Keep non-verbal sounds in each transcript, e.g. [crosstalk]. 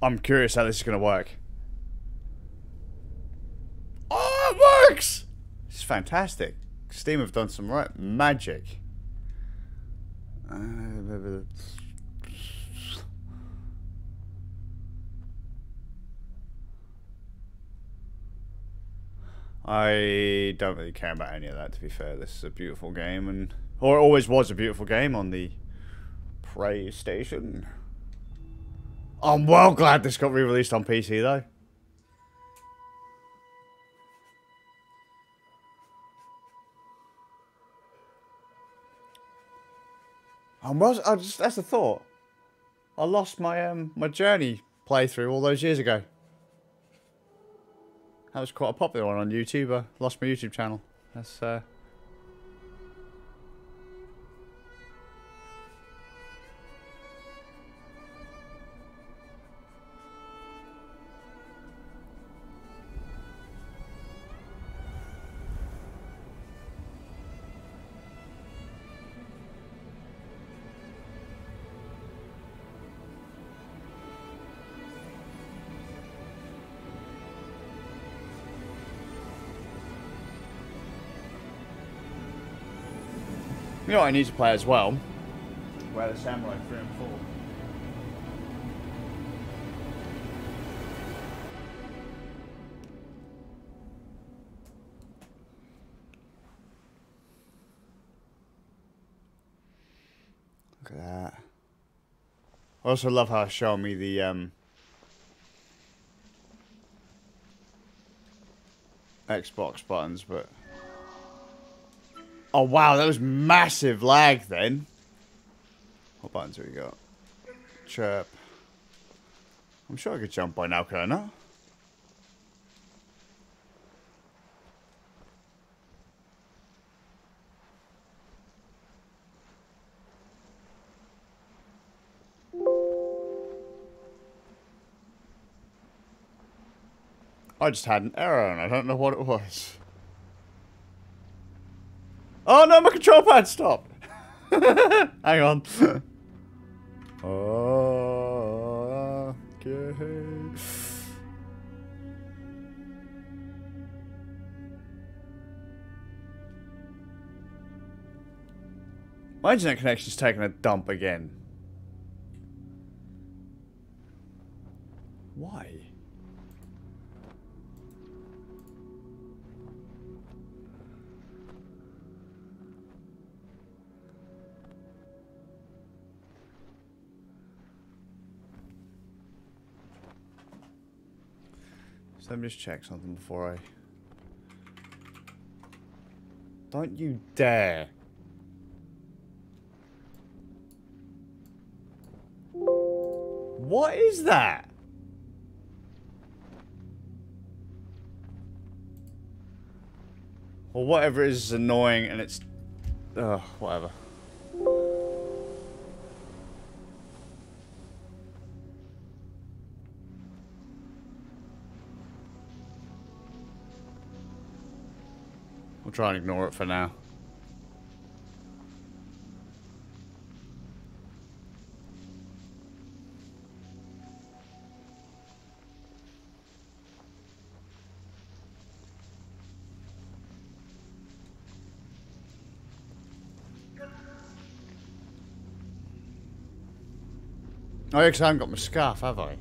I'm curious how this is going to work. Oh, it works! This is fantastic. Steam have done some right magic. I don't really care about any of that, to be fair. This is a beautiful game, and or it always was a beautiful game on the PlayStation. I'm well glad this got re-released on PC, though. I'm well, I just, that's a thought. I lost my um my journey playthrough all those years ago. That was quite a popular one on YouTube. I lost my YouTube channel. That's uh know what I need to play as well? Way of the Samurai 3 and 4. Look at that. I also love how it's showing me the um, Xbox buttons, but Oh, wow, that was massive lag then. What buttons have we got? Chirp. I'm sure I could jump by now, can I not? I just had an error and I don't know what it was. Oh no, my control pad stopped. [laughs] Hang on. okay. My internet connection's taking a dump again. Why? So let me just check something before I... Don't you dare. What is that? Or whatever it is is annoying and it's... Ugh, whatever. We'll try and ignore it for now. I haven't got my scarf, have I?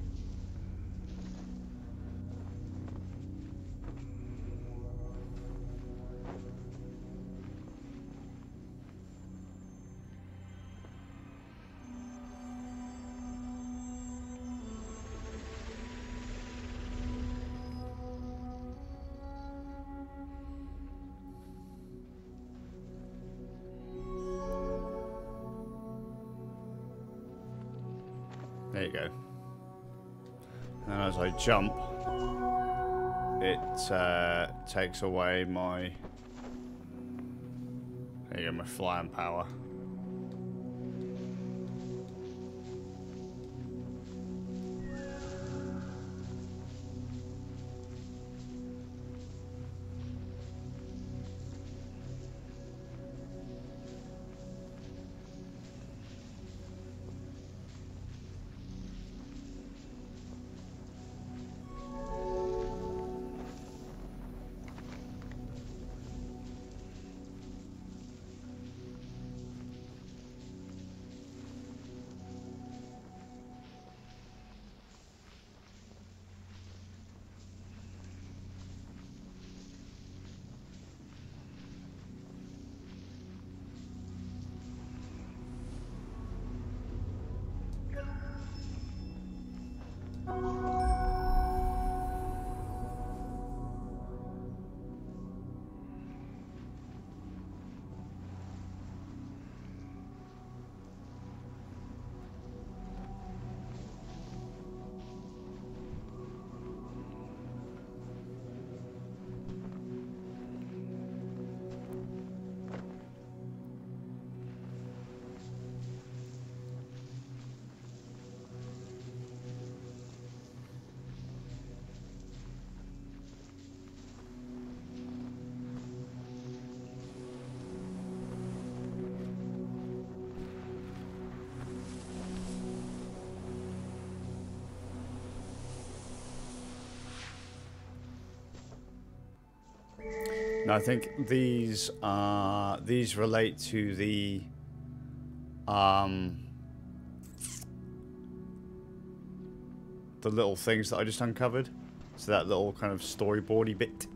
Jump, it uh, takes away my... There you go, my flying power. No, I think these are these relate to the um the little things that I just uncovered. So that little kind of storyboardy bit.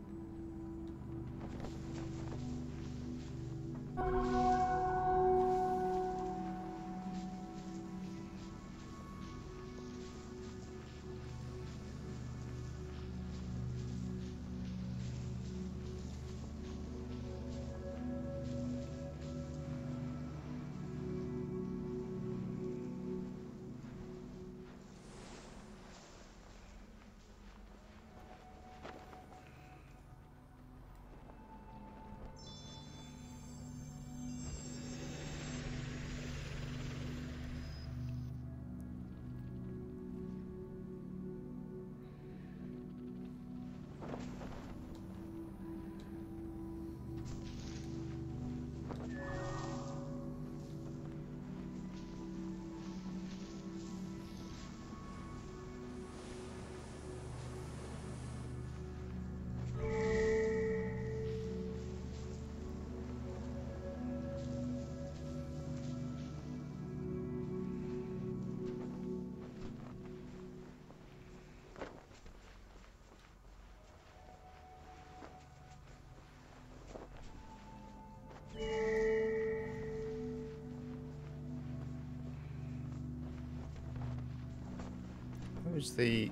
The...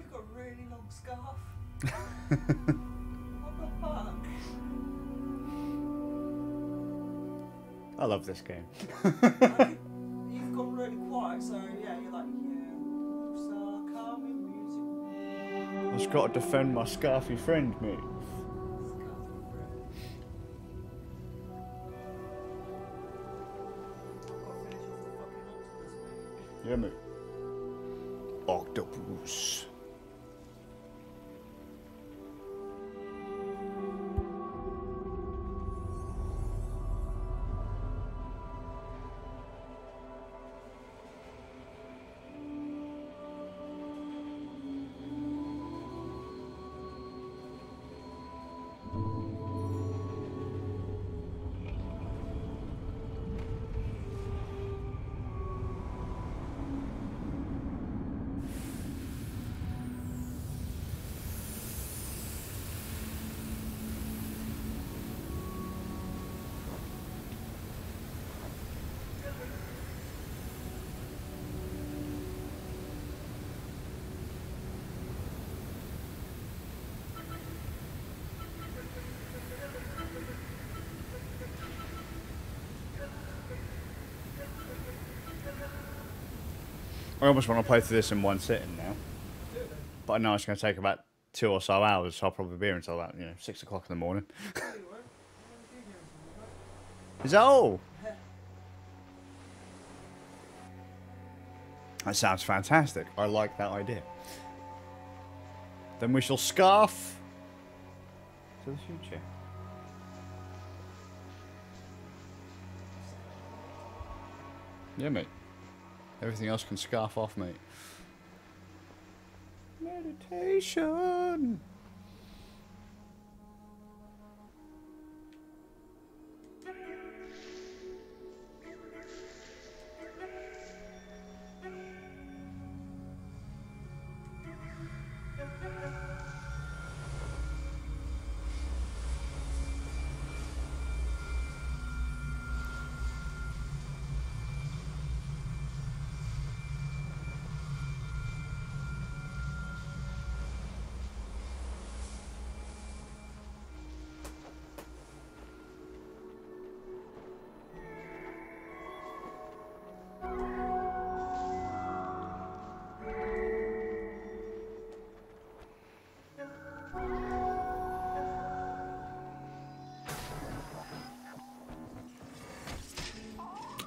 you've got a really long scarf. [laughs] what the fuck? I love this game. [laughs] [laughs] You've gone really quiet, so yeah, you're like, calming music. I've just got to defend my scarfy friend, mate. Almost want to play through this in one sitting now. But I know it's going to take about two or so hours, so I'll probably be here until about, you know, six o'clock in the morning. [laughs] Is that all? That sounds fantastic. I like that idea. Then we shall scarf to the future. Yeah, mate. Everything else can scarf off, mate. Meditation.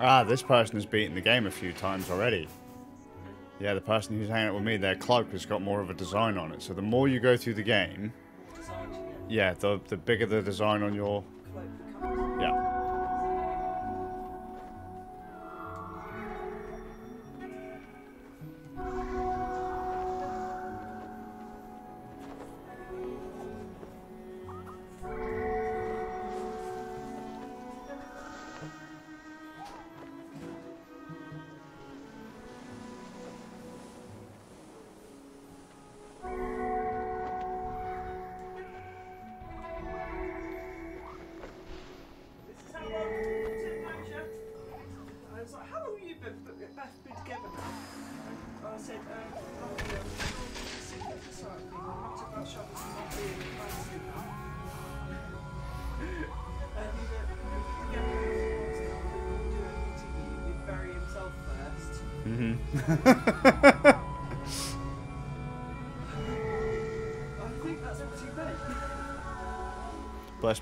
Ah, this person has beaten the game a few times already. Yeah, the person who's hanging out with me, their cloak has got more of a design on it. So the more you go through the game, Design to get yeah, the the bigger the design on your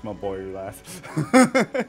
My boy who laughed.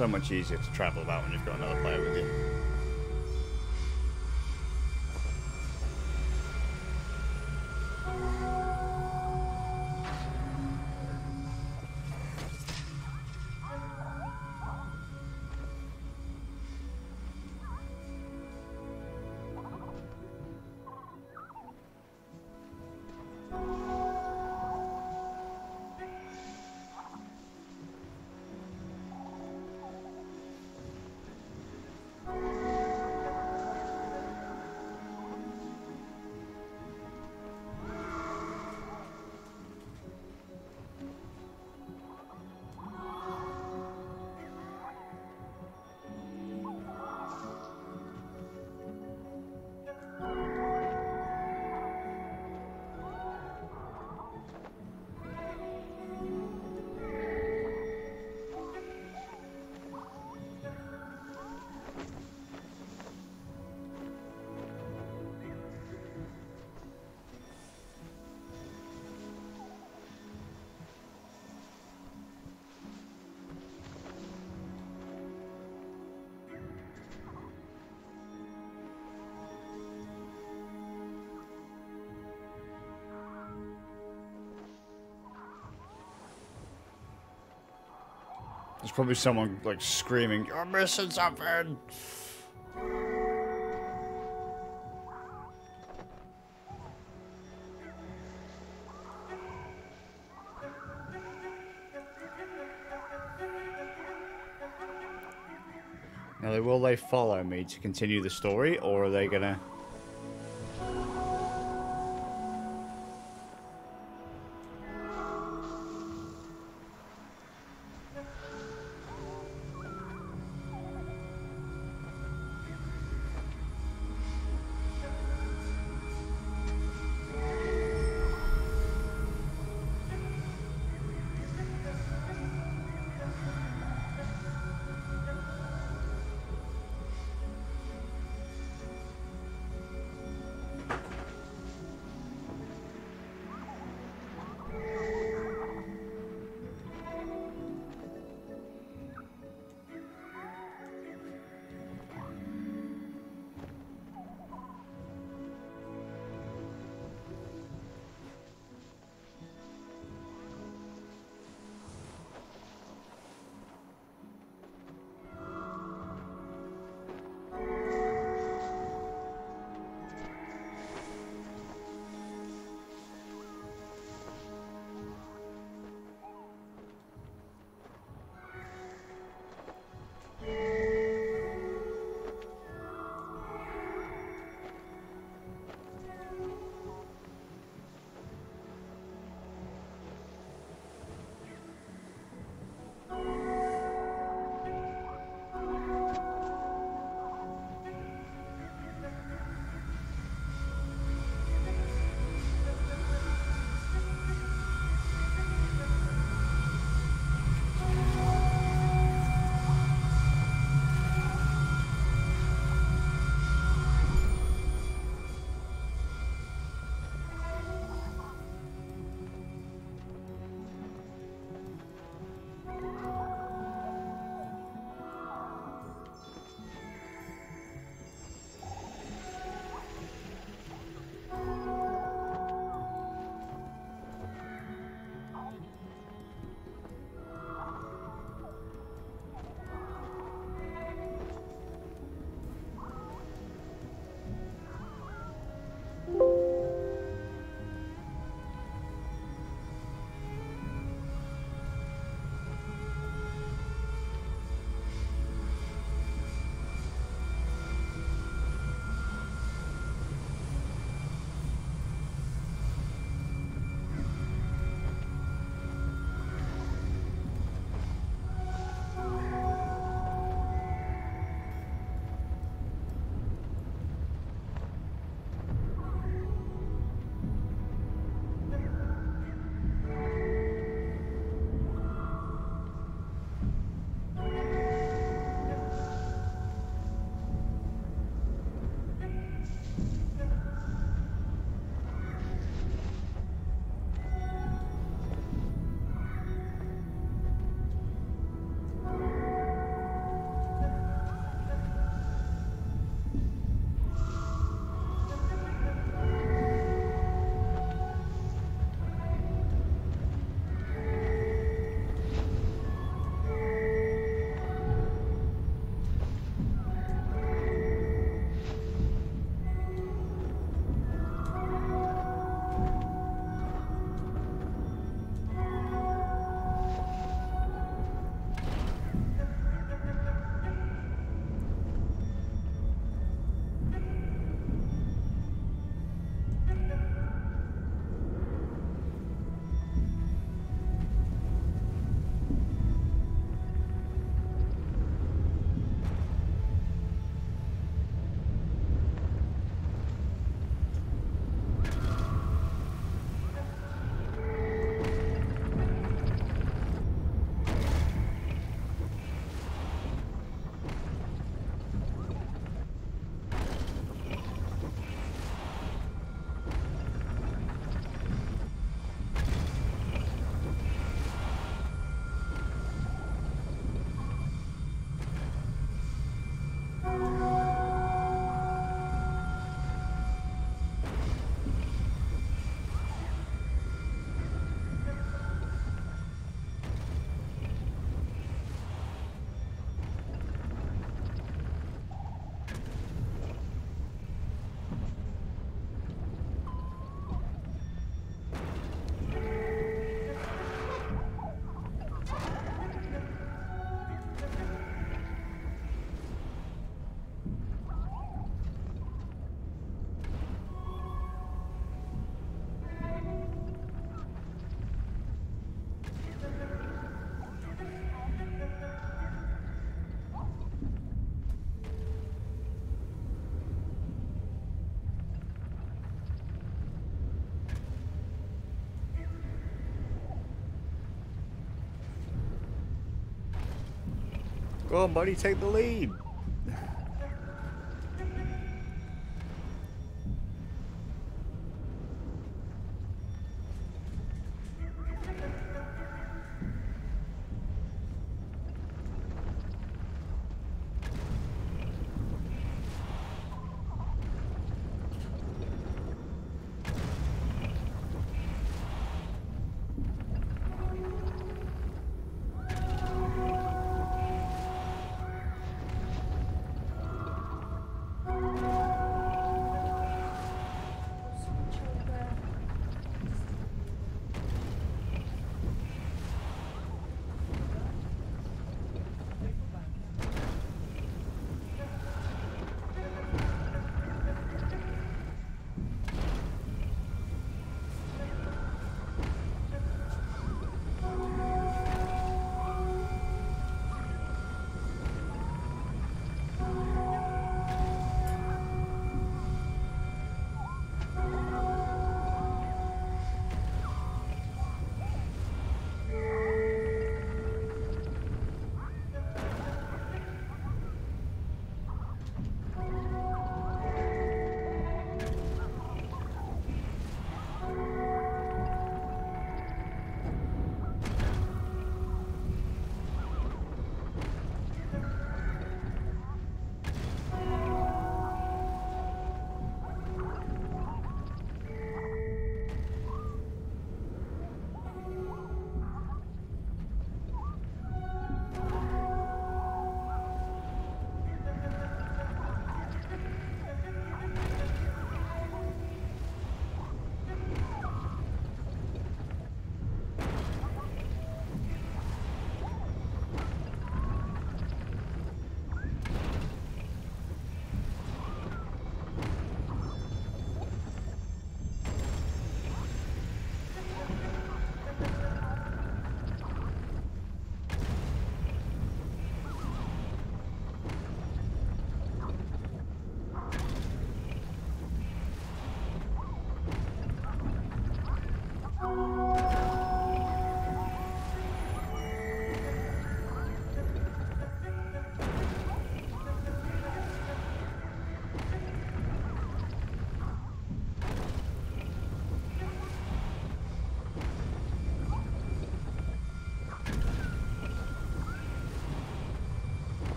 So much easier to travel about when you've got another player with you. There's probably someone like screaming, "You're missing something!" Now, will they follow me to continue the story, or are they gonna? Go on, buddy, take the lead.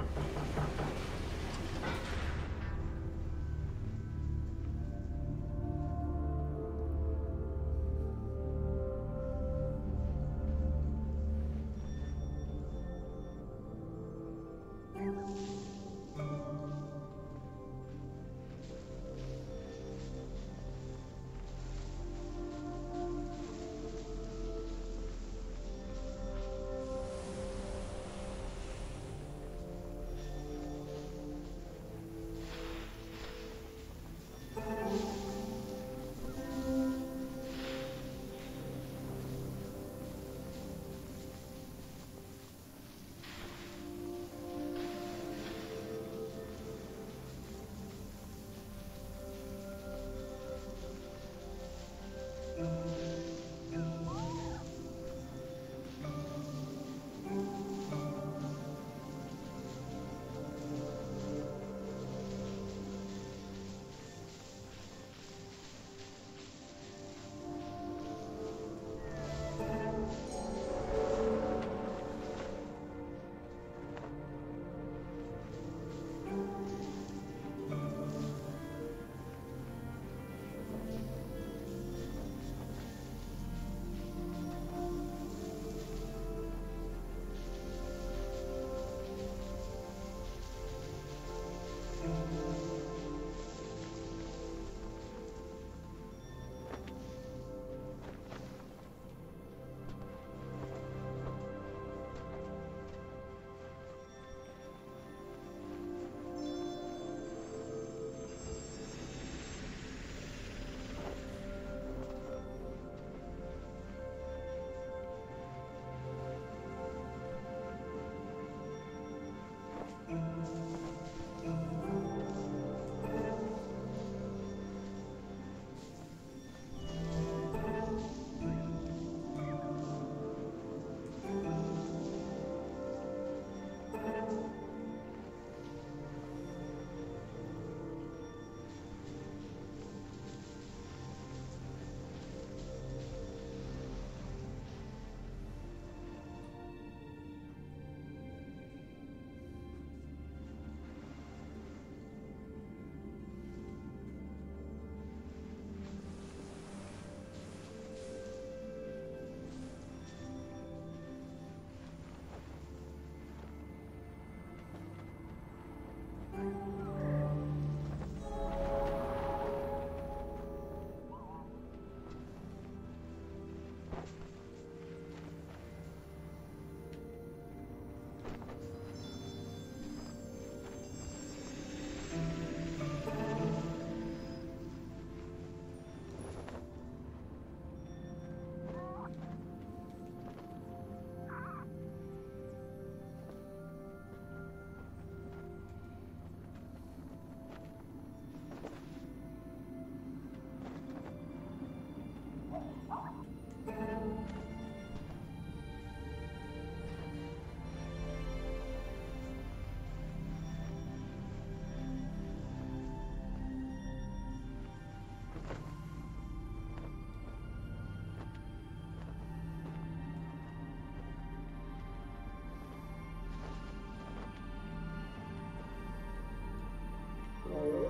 ハハハハ! Thank you.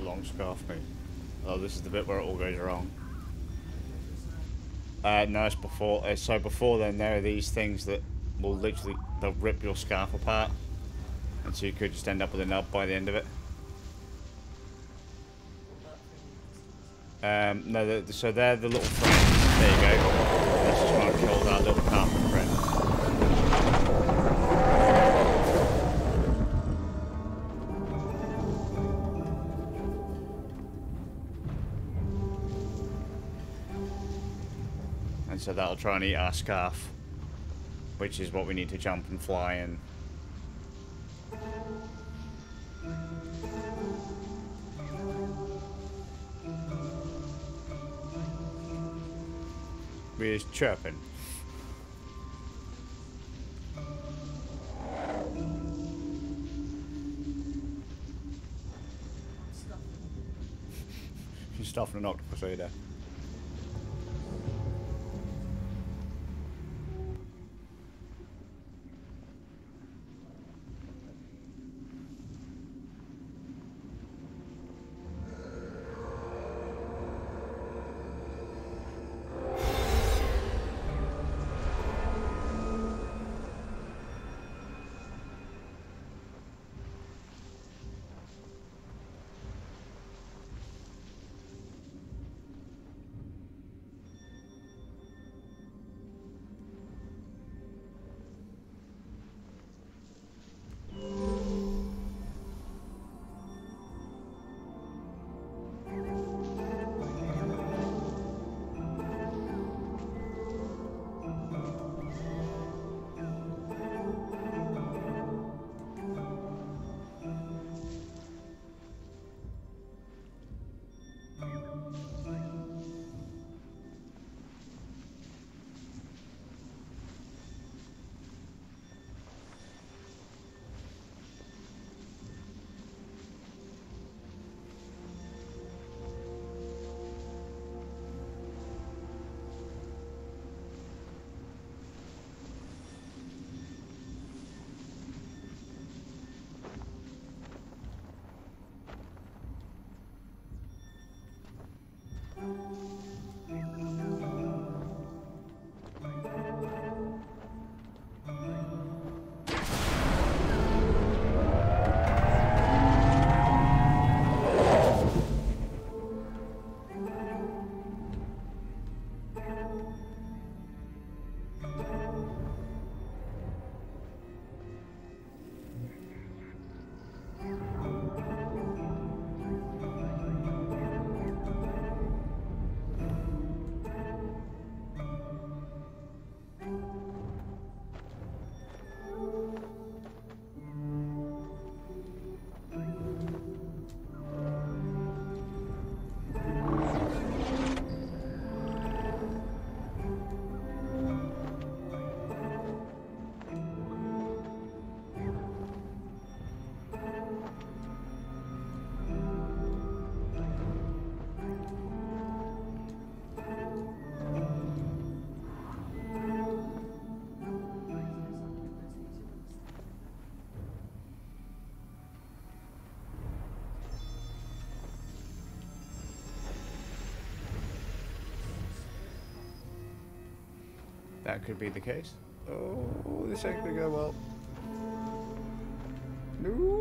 long scarf me. Oh, this is the bit where it all goes wrong. Uh, no, it's before. Uh, so before then, there are these things that will literally they'll rip your scarf apart, and so you could just end up with a nub by the end of it. Um, no, the, so they're the little friends. There you go. Just want to kill that little carpet friend. And so that'll try and eat our scarf, which is what we need to jump and fly and. We're just chirping. [laughs] Stuff. Stuffing an octopus either. That could be the case. Oh, this ain't gonna go well. No.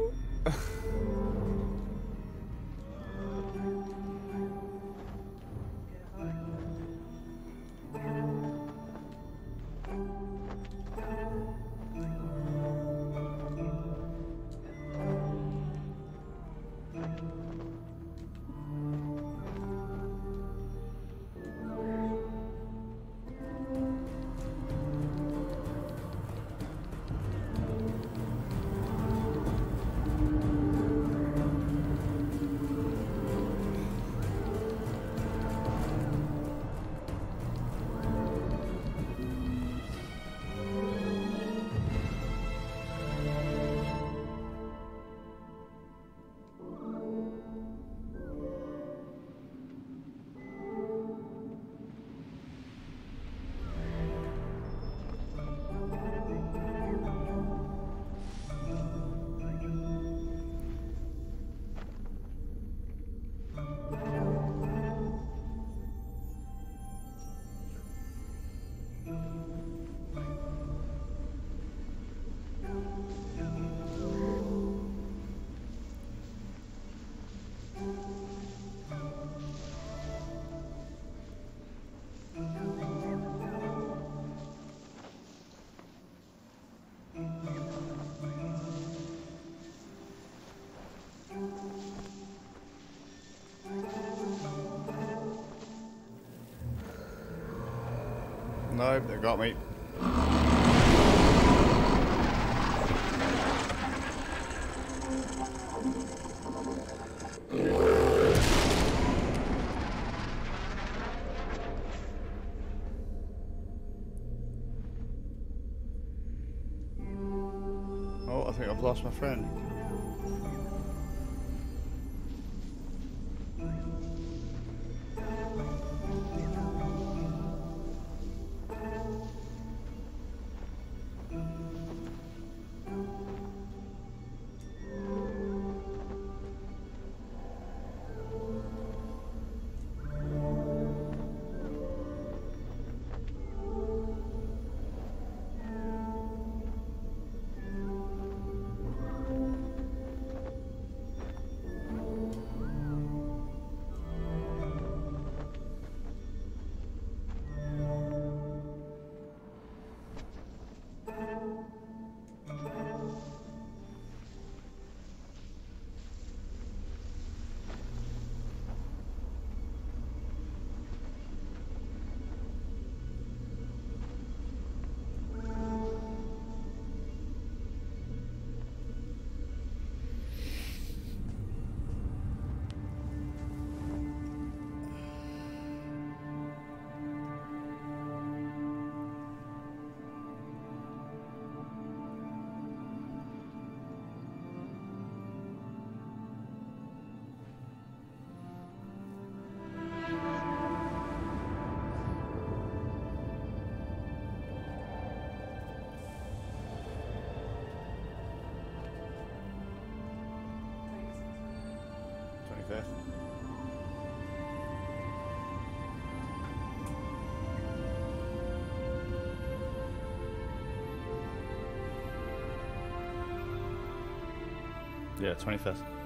Nope, they got me. Oh, I think I've lost my friend. Yeah, 25th.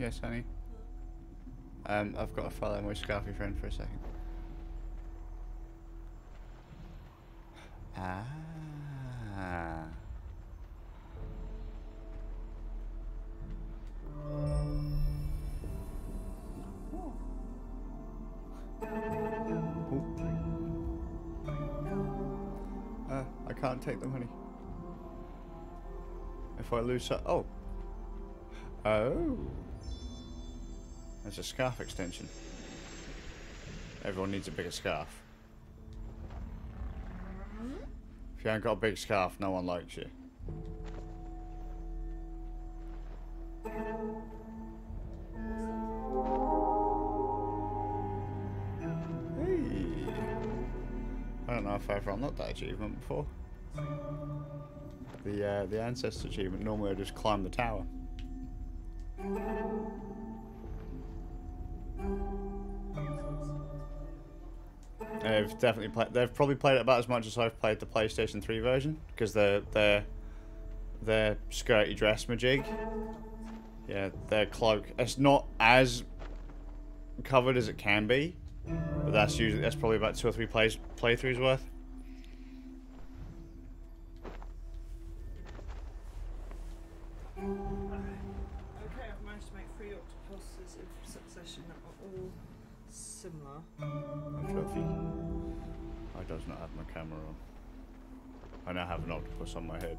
Yes, honey. Um, I've got to follow my scarfy friend for a second. Ah. Uh, I can't take them, honey. If I lose, so oh, oh. There's a scarf extension. Everyone needs a bigger scarf. If you ain't got a big scarf, no one likes you. Hey. I don't know if I've unlocked that achievement before. The uh, the ancestor achievement. Normally I just climb the tower. They've definitely played. They've probably played it about as much as I've played the PlayStation 3 version because they're they're their skirty dress majig. Yeah, their cloak. It's not as covered as it can be, but that's usually that's probably about two or three plays playthroughs worth. On my head.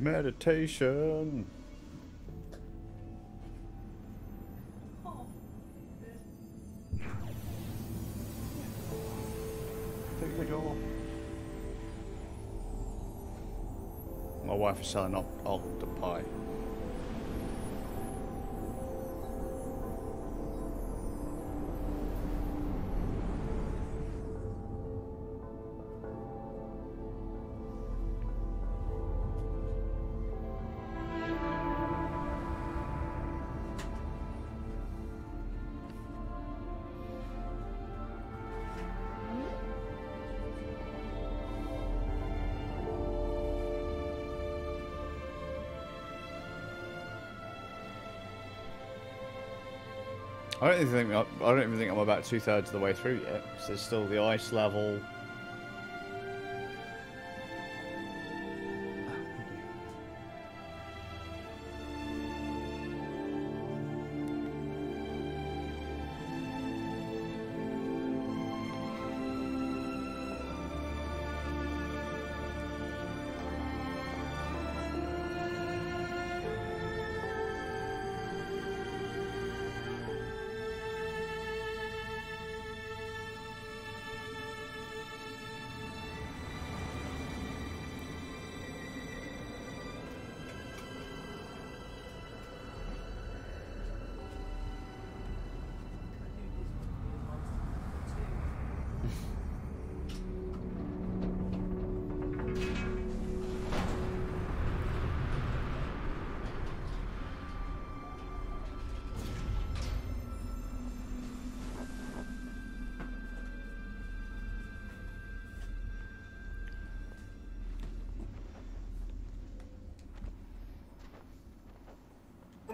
Meditation. Oh, the. My wife is selling op octopi. I don't even think I don't even think I'm about two thirds of the way through yet. 'cause there's still the ice level.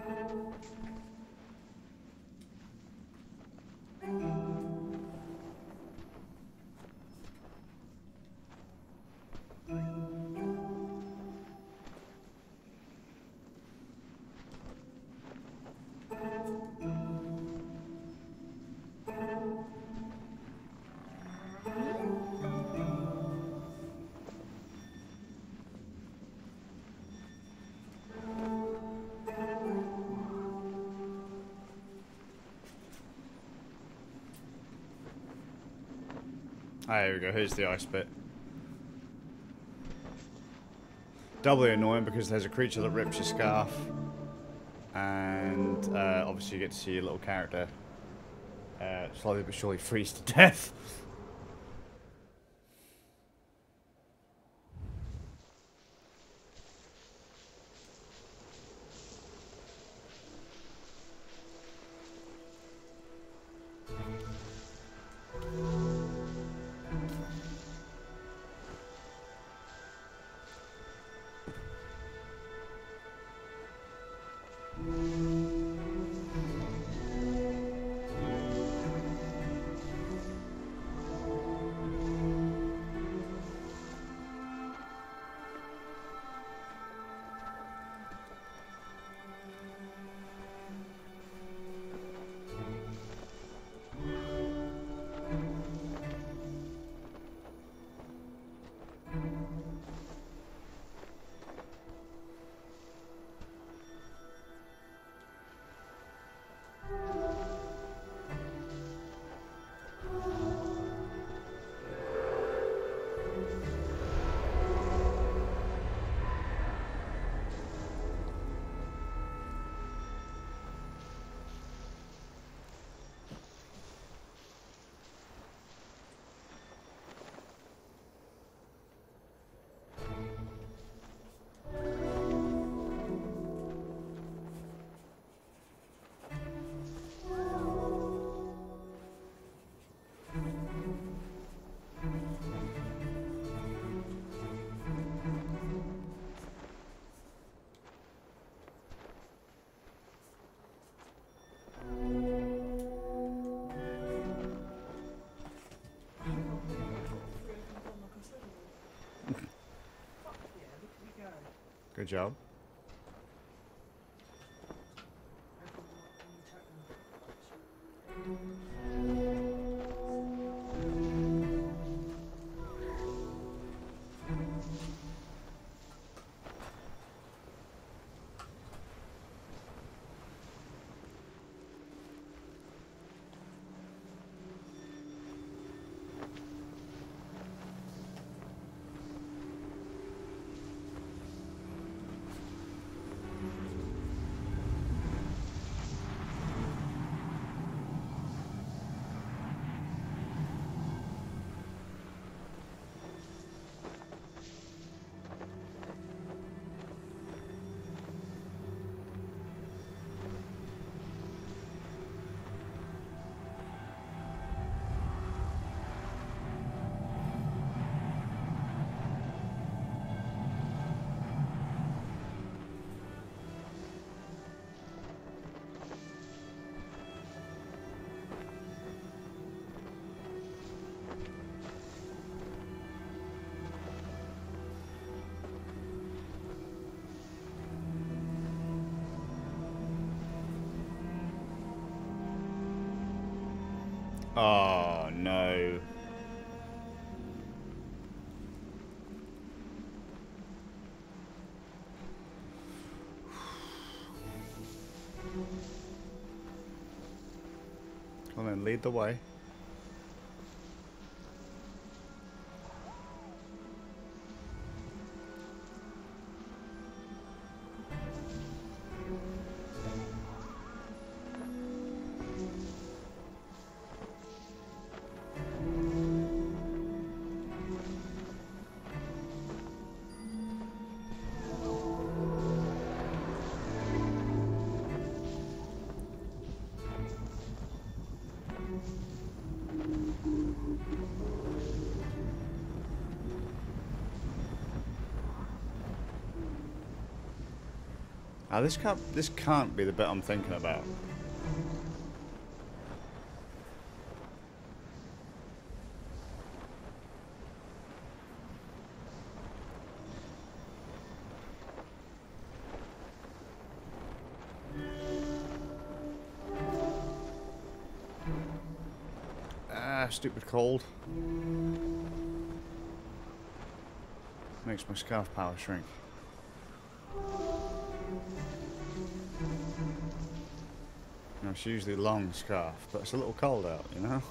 Thank you. Ah, here we go. Here's the ice bit. Doubly annoying because there's a creature that rips your scarf. And uh, obviously you get to see your little character uh, slowly but surely freeze to death. [laughs] job. Oh no. On then, lead the way. Ah, this can't this can't be the bit I'm thinking about. Ah, stupid cold. Makes my scarf power shrink. It's usually long scarf, but it's a little cold out, you know?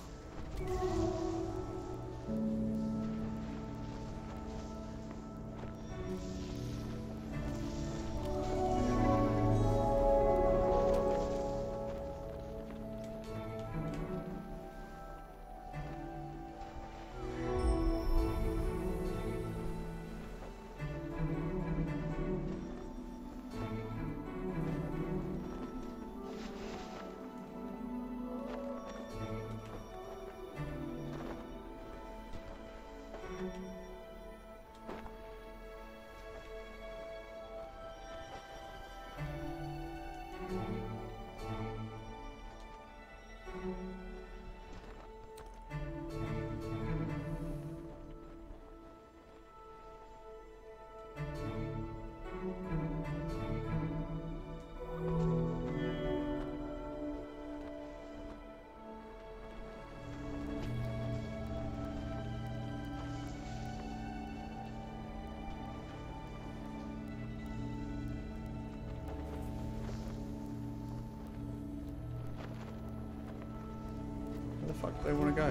Want to go?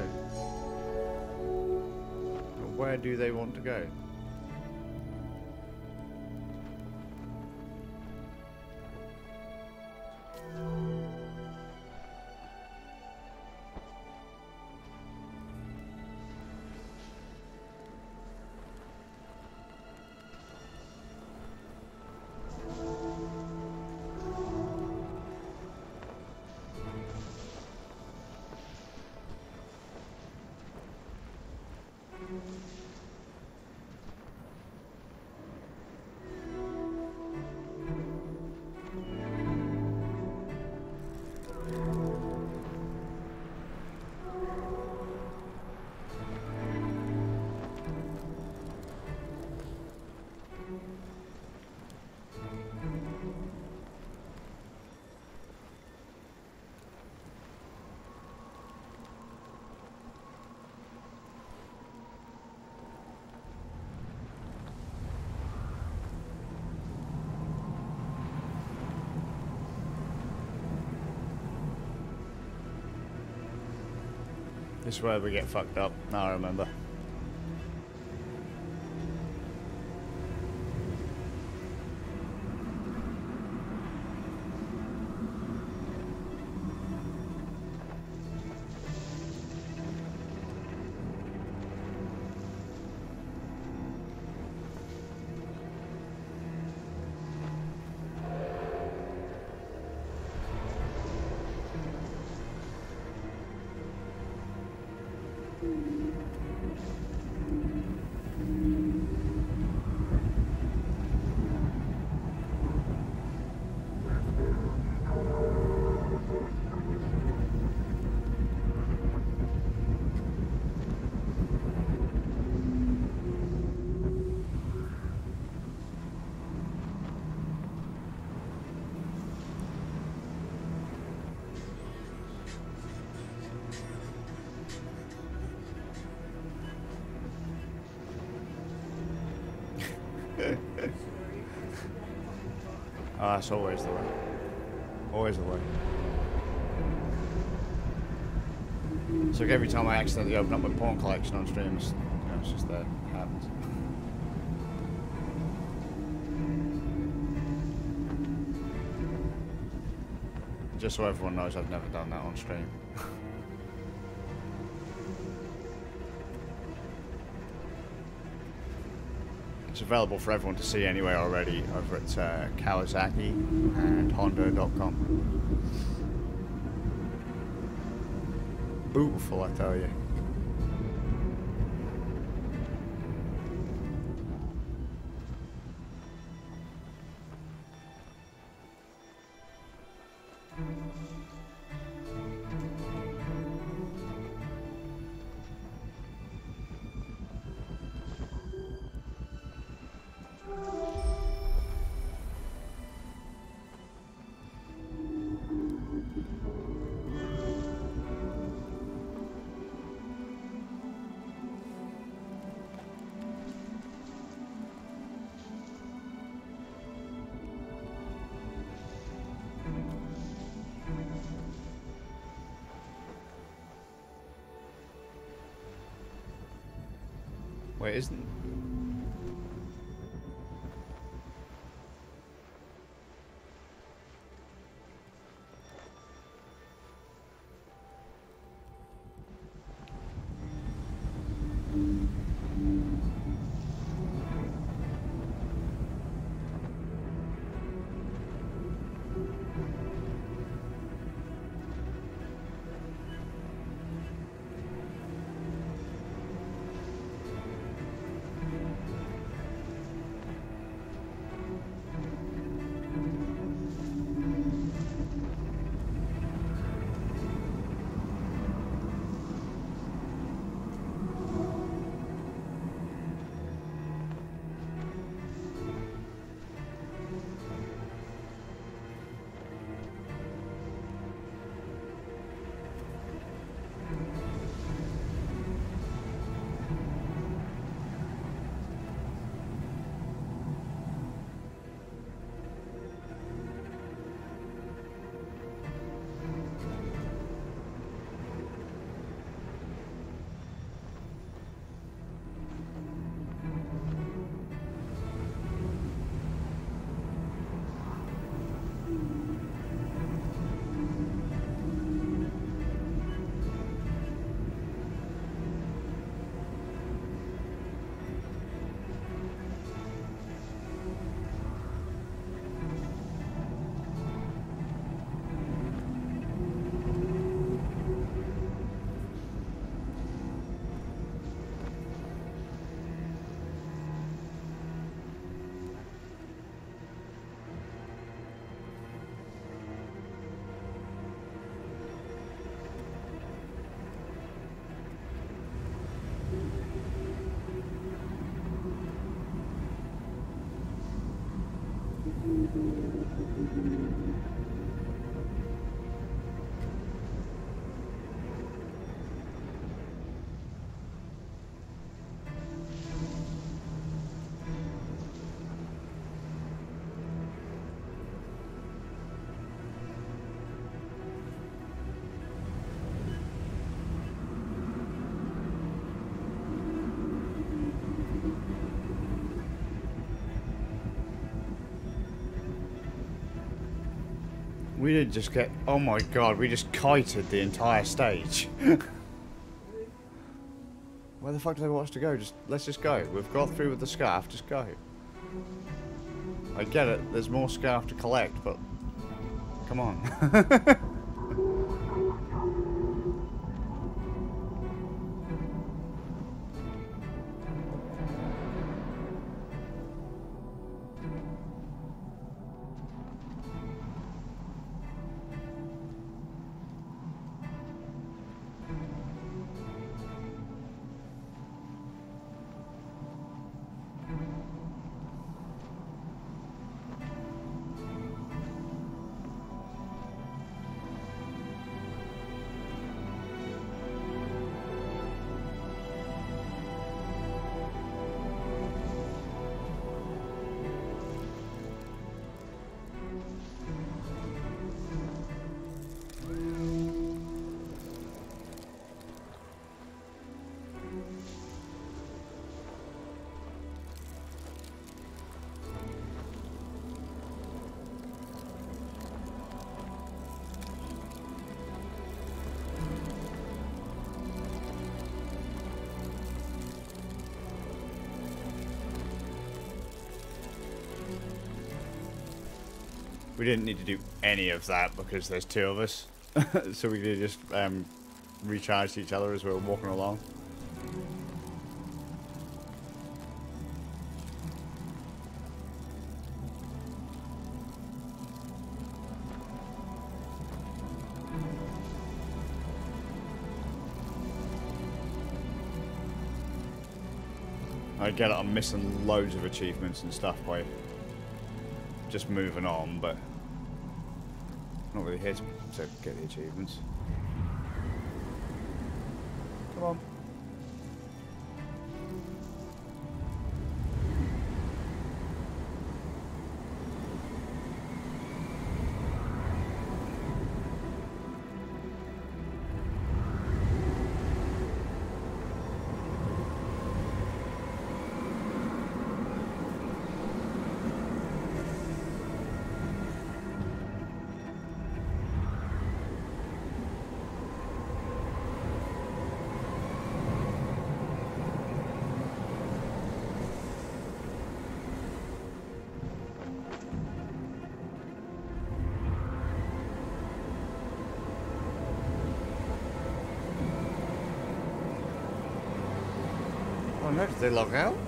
Where do they want to go? This is where we get fucked up. Now I remember. That's always the way. Always the way. It's like every time I accidentally open up my porn collection on stream, it's, you know, it's just there. It happens. Just so everyone knows I've never done that on stream. [laughs] available for everyone to see anyway already over at uh, Kawasaki and Honda.com. Beautiful, I tell you. Wait, isn't... We did just get... Oh my god, we just kited the entire stage. [laughs] Where the fuck do they want us to go? Just Let's just go. We've got through with the scarf, just go. I get it, there's more scarf to collect, but... Come on. [laughs] We didn't need to do any of that because there's two of us. [laughs] so we could just um, recharge each other as we were walking along. I get it, I'm missing loads of achievements and stuff by just moving on, but not really here to, to get the achievements. They log out?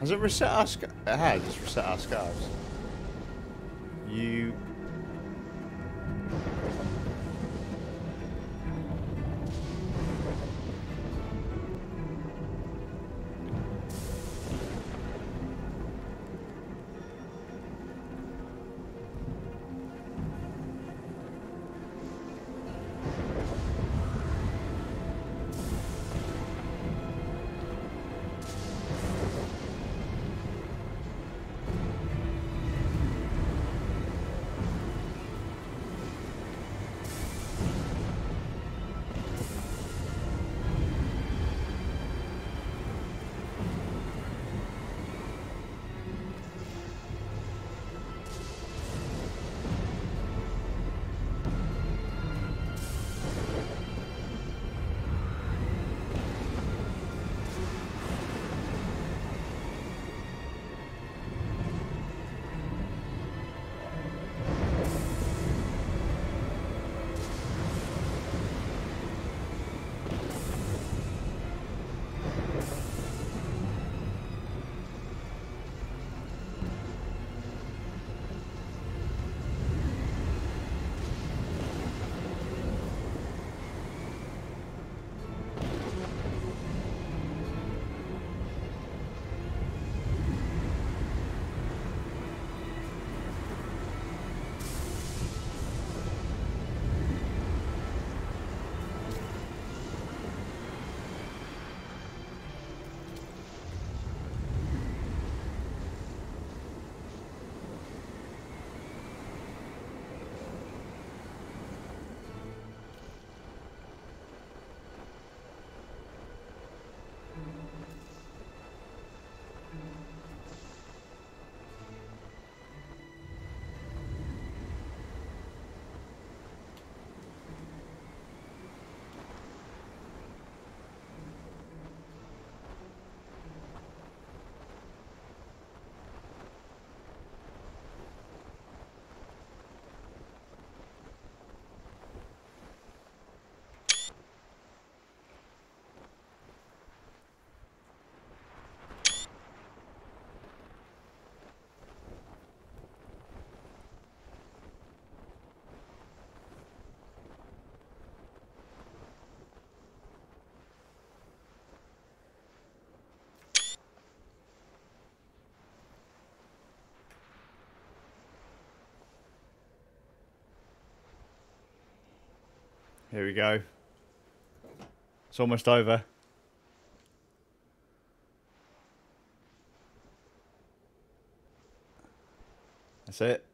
Has it reset our It has, it's reset our scarves. Here we go. It's almost over. That's it.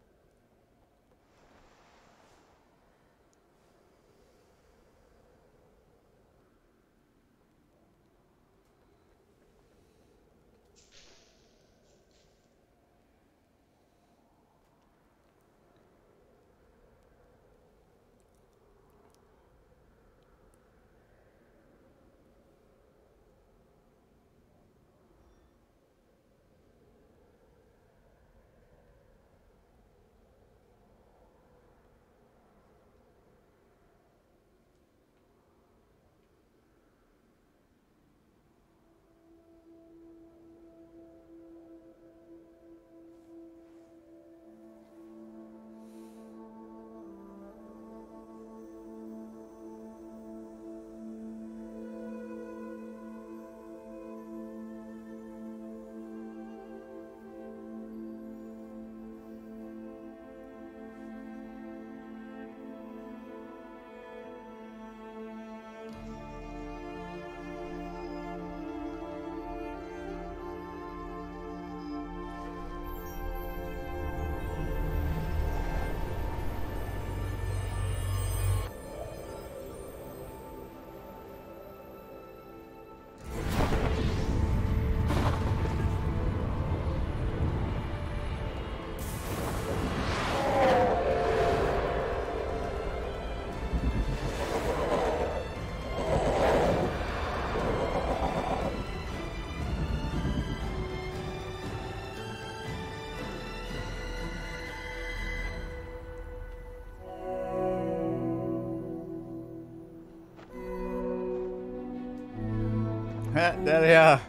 There they are.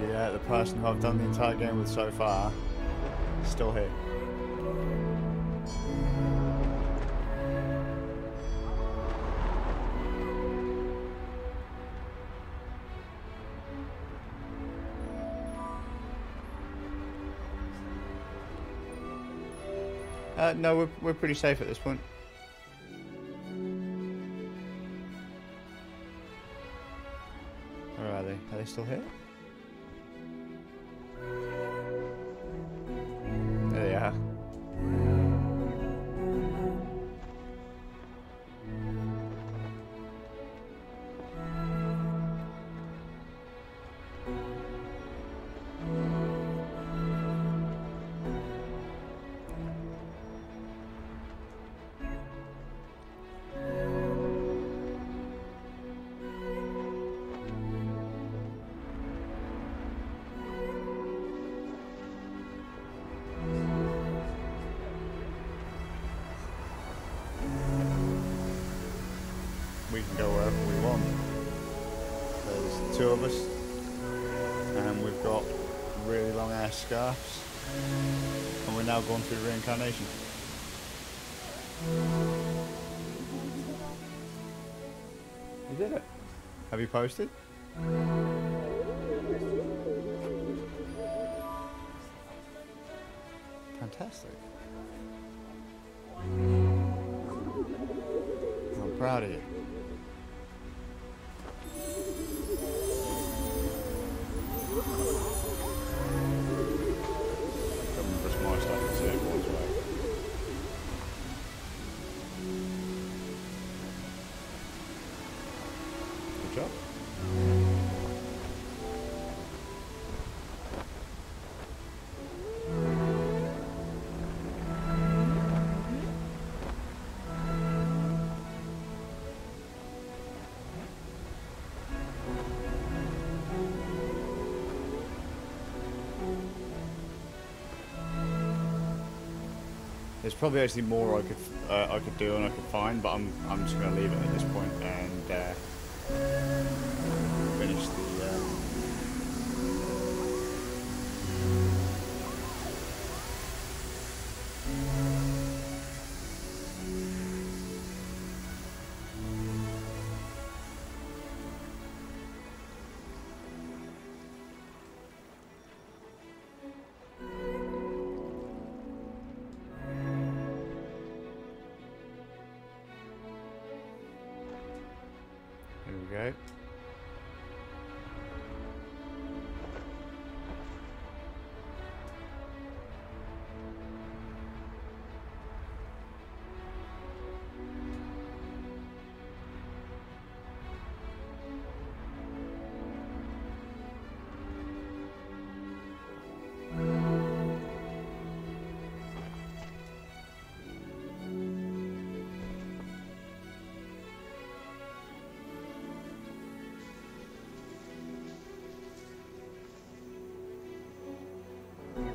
The, uh, the person who I've done the entire game with so far is still here. Uh, no, we're, we're pretty safe at this point. They? Reincarnation. You did it. Have you posted? Fantastic. I'm proud of you. There's probably actually more I could uh, I could do and I could find, but I'm I'm just gonna leave it at this point and uh, finish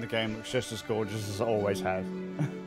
The game looks just as gorgeous as it always has. [laughs]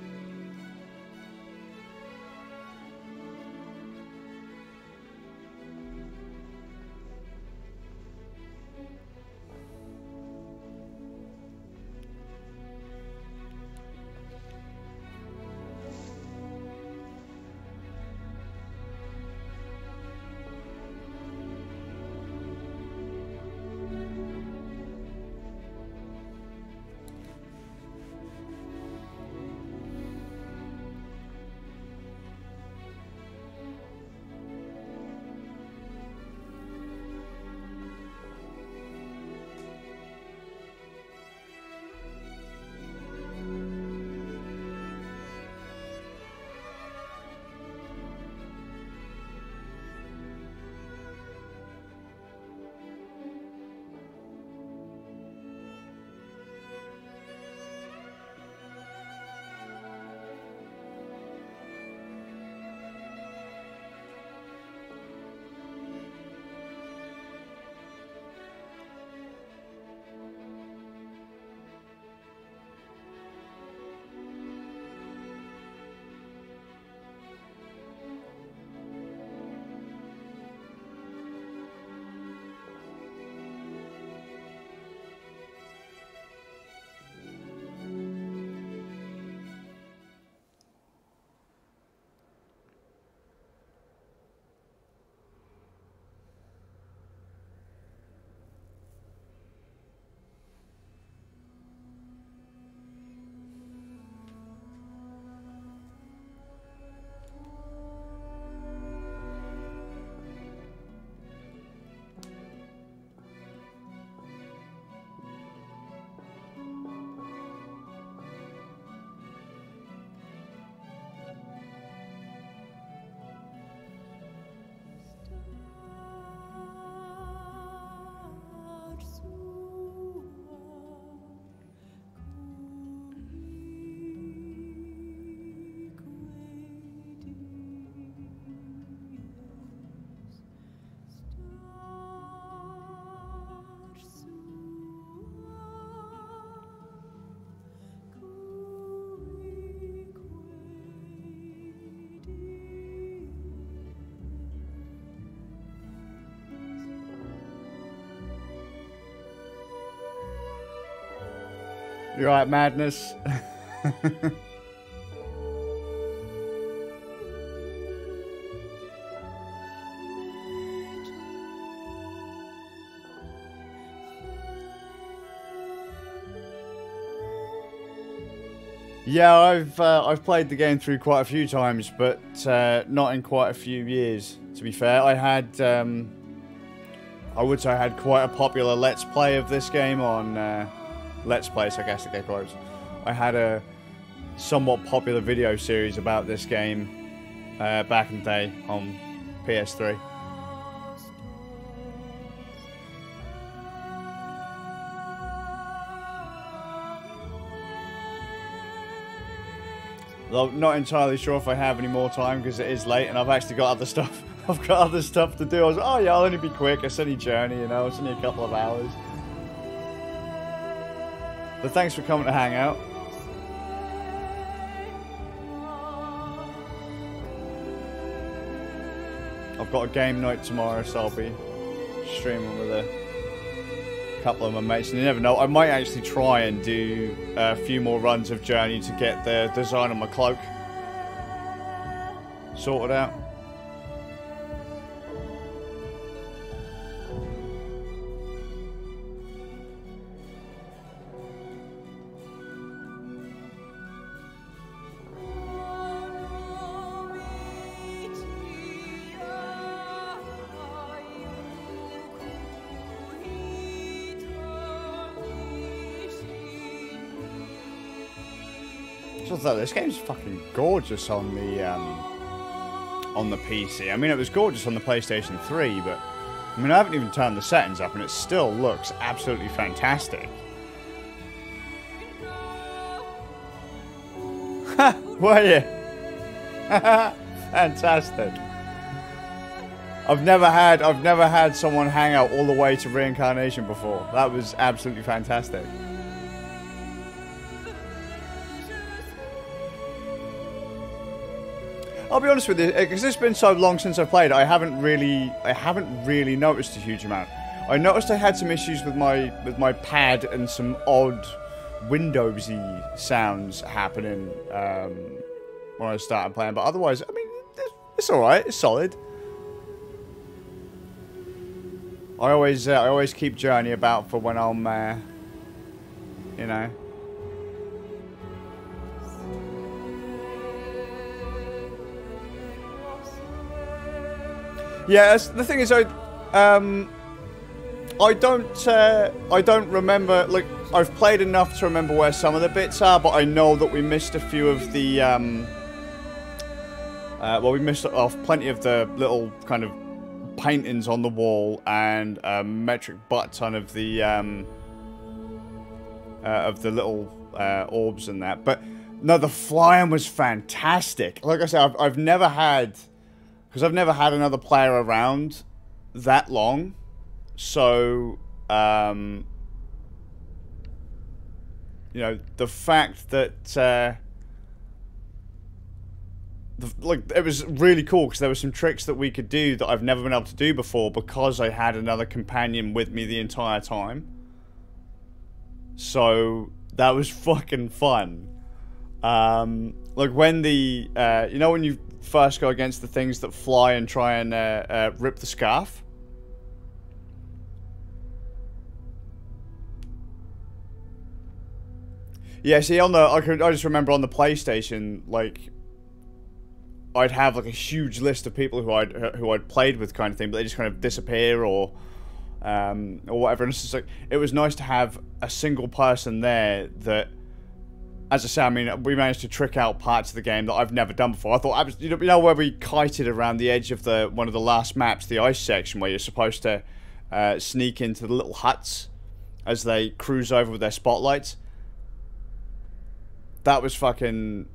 right, madness. [laughs] Yeah, I've uh, I've played the game through quite a few times, but uh, not in quite a few years. To be fair, I had um, I would say I had quite a popular Let's Play of this game on uh, Let's Play get close. I had a somewhat popular video series about this game uh, back in the day on PS3. Though not entirely sure if I have any more time because it is late and I've actually got other [laughs] stuff. I've got other stuff to do. I was like, oh yeah, I'll only be quick. It's only journey, you know. It's only a couple of hours. But thanks for coming to hang out. I've got a game night tomorrow, so I'll be streaming with a couple of my mates. And you never know, I might actually try and do a few more runs of Journey to get the design on my cloak sorted out. This game's fucking gorgeous on the um, on the PC. I mean, it was gorgeous on the PlayStation 3, but I mean, I haven't even turned the settings up, and it still looks absolutely fantastic. Were you? [laughs] fantastic. I've never had I've never had someone hang out all the way to reincarnation before. That was absolutely fantastic. I'll be honest with you, because it's been so long since I played, I haven't really, I haven't really noticed a huge amount. I noticed I had some issues with my with my pad and some odd Windowsy sounds happening um, when I started playing, but otherwise, I mean, it's all right. It's solid. I always, uh, I always keep Journey about for when I'm, uh, you know. Yeah, the thing is, I, um, I don't, uh, I don't remember. Like, I've played enough to remember where some of the bits are, but I know that we missed a few of the, um, uh, well, we missed off plenty of the little kind of paintings on the wall and a metric butt ton of the, um, uh, of the little uh, orbs and that. But no, the flying was fantastic. Like I said, I've, I've never had because I've never had another player around that long. So, um, you know, the fact that, uh, the, like, it was really cool because there were some tricks that we could do that I've never been able to do before because I had another companion with me the entire time. So, that was [laughs] fucking fun. Um, like when the, uh, you know when you first go against the things that fly and try and uh, uh, rip the scarf. Yeah, see, on the I could I just remember on the PlayStation, like I'd have like a huge list of people who I'd who I'd played with, kind of thing, but they just kind of disappear or um, or whatever. And it's just like it was nice to have a single person there that as I say, I mean, we managed to trick out parts of the game that I've never done before. I thought, I was, you know, where we kited around the edge of the one of the last maps, the ice section, where you're supposed to uh, sneak into the little huts as they cruise over with their spotlights. That was fucking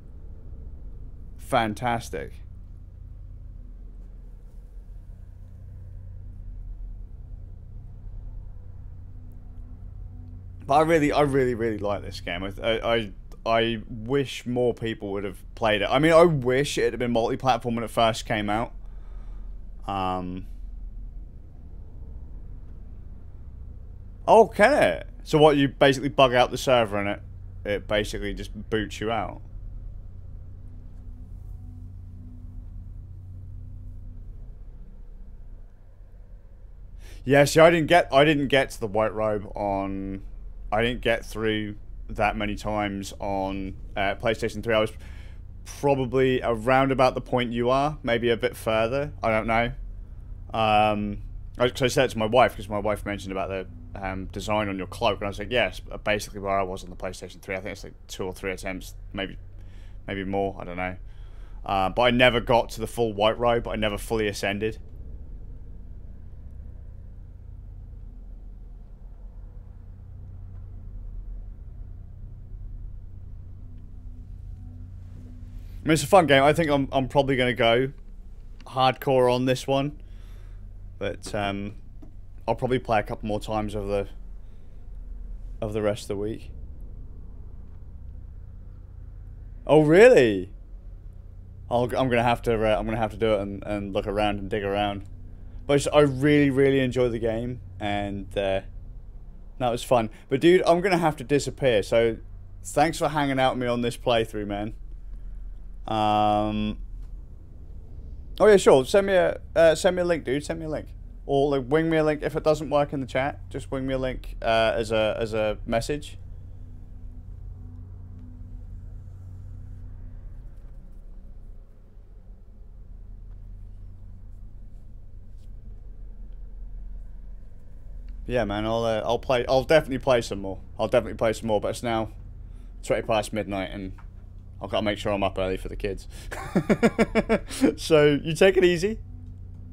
fantastic. But I really, I really, really like this game. I, I, I wish more people would have played it. I mean, I wish it had been multi-platform when it first came out. Um. Oh, can it? So what? You basically bug out the server and it, it basically just boots you out. Yeah, see, I didn't get I didn't get to the white robe on. I didn't get through that many times on uh, PlayStation Three. I was probably around about the point you are, maybe a bit further. I don't know. Um, because I said it to my wife because my wife mentioned about the um, design on your cloak, and I was like, yes, basically where I was on the PlayStation Three. I think it's like two or three attempts, maybe, maybe more. I don't know. Uh, but I never got to the full white robe. I never fully ascended. I mean, it's a fun game. I think I'm I'm probably going to go hardcore on this one, but um, I'll probably play a couple more times over the of the rest of the week. Oh really? I'll, I'm gonna have to uh, I'm gonna have to do it and, and look around and dig around. But I really really enjoy the game and uh, that was fun. But dude, I'm gonna have to disappear. So thanks for hanging out with me on this playthrough, man. Um. Oh yeah, sure. Send me a uh, send me a link, dude. Send me a link, or like wing me a link if it doesn't work in the chat. Just wing me a link uh, as a as a message. Yeah, man. I'll uh, I'll play. I'll definitely play some more. I'll definitely play some more. But it's now twenty past midnight, and I've got to make sure I'm up early for the kids. [laughs] so you take it easy.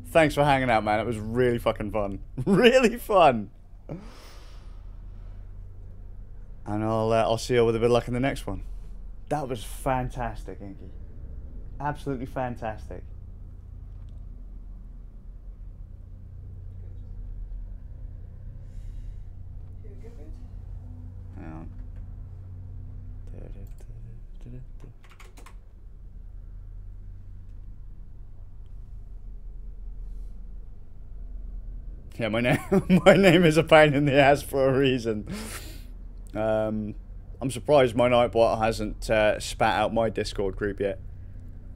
Thanks for hanging out, man. It was really fucking fun. [laughs] really fun. And I'll uh, I'll see you with a bit of luck in the next one. That was fantastic, Inky. Absolutely fantastic. You good? Hang on. Yeah, my [laughs] name my name is a pain in the ass for a reason. Um, I'm surprised my Nightbot hasn't uh, spat out my Discord group yet.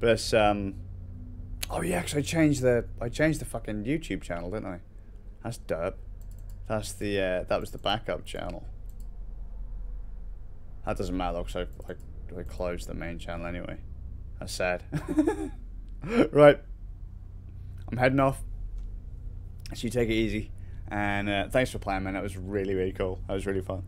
But um, oh yeah, cause I changed the I changed the fucking YouTube channel, didn't I? That's dope. That's the uh, that was the backup channel. That doesn't matter because I, I I closed the main channel anyway. That's sad. [laughs] right, I'm heading off. So you take it easy, and uh, thanks for playing, man. That was really really cool. That was really fun.